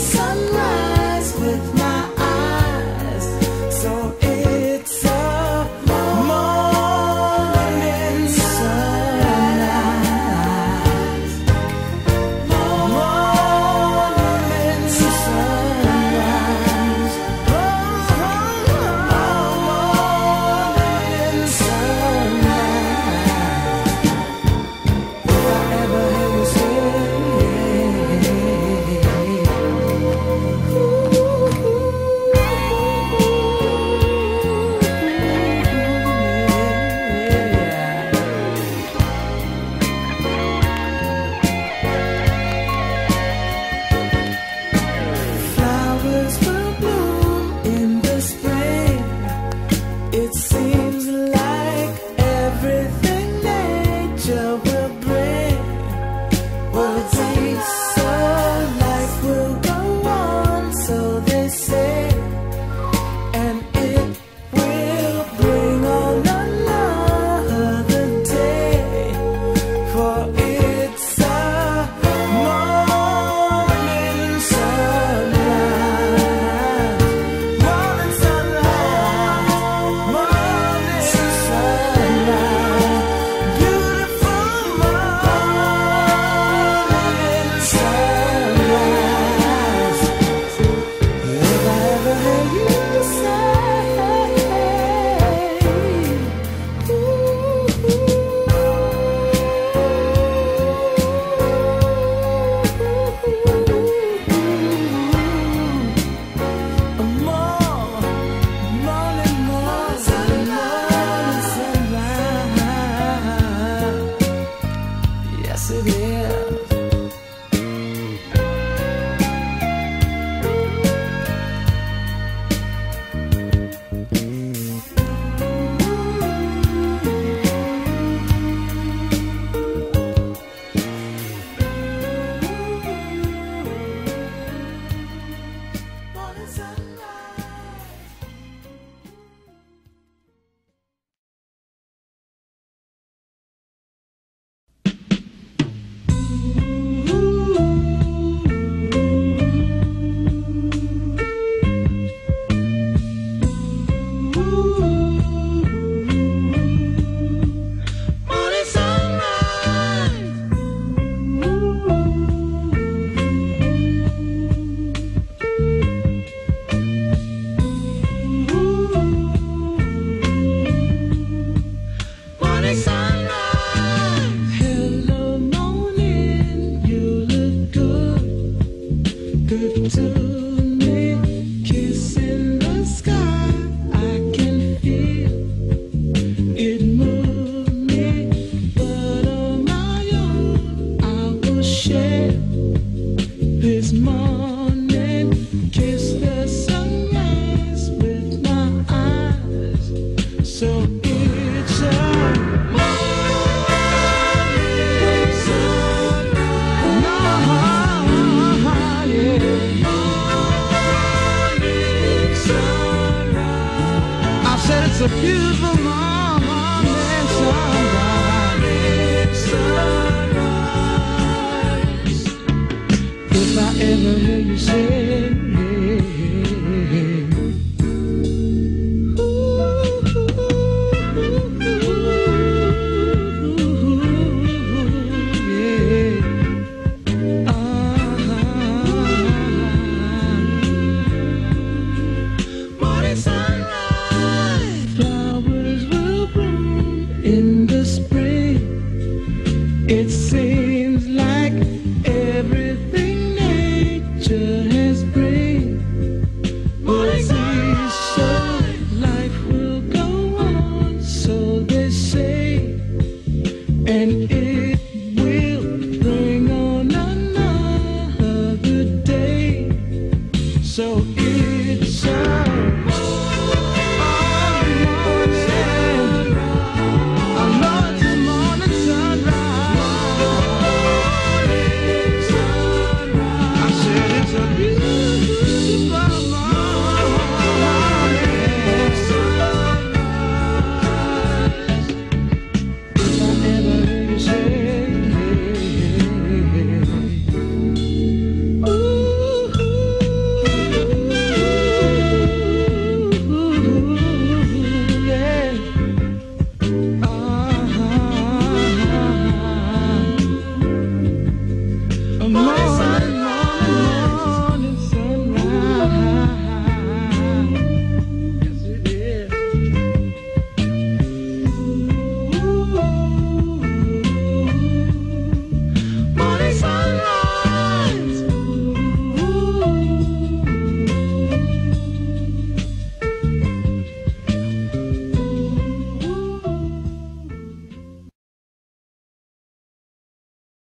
sunrise with my Morning